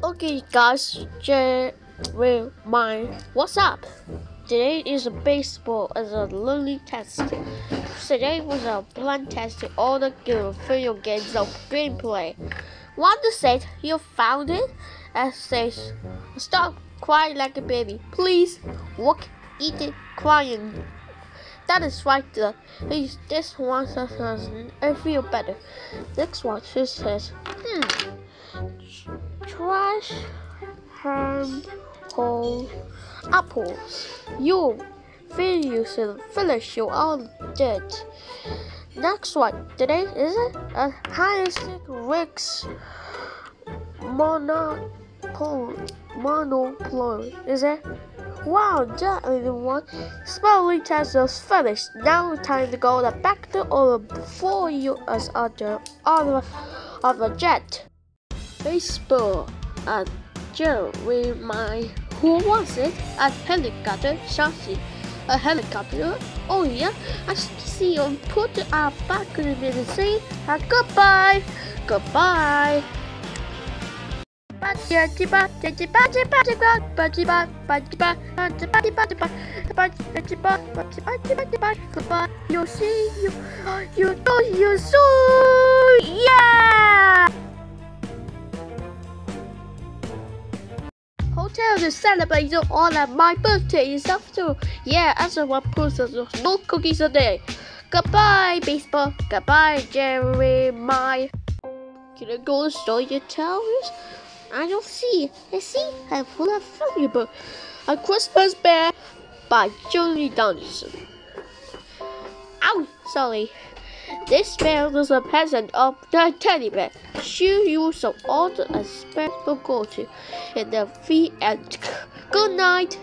Okay, guys, Jerry, my what's up? Today is a baseball as a learning test. Today was a blind test to all the good video games of gameplay. One said you found it and says stop crying like a baby. Please walk, eat it, crying. That is right. The this one says I feel better. Next one she says hmm trash ham whole apples. You feel you should finish your own dirt. Next one, today is it a hyacinth Rex monopole monopole is it? Wow, that is the one. Spelling test is finished. Now time to go back to all before you as other other of jet baseball at with my who was it? A helicopter chassis. A helicopter? Oh yeah, I see you put our back the say uh, goodbye. Goodbye. You see you you do you hotel to celebrate all of my birthday and stuff too. Yeah, as a one person, no cookies a day. Goodbye, baseball. Goodbye, Jeremiah. Can I go to story towers? I don't see. I see. I'm full of valuable. A Christmas Bear by Julie Donaldson. Ow, sorry. This bear was a present of the teddy bear. She used all the aspects of go to in the feet and good night.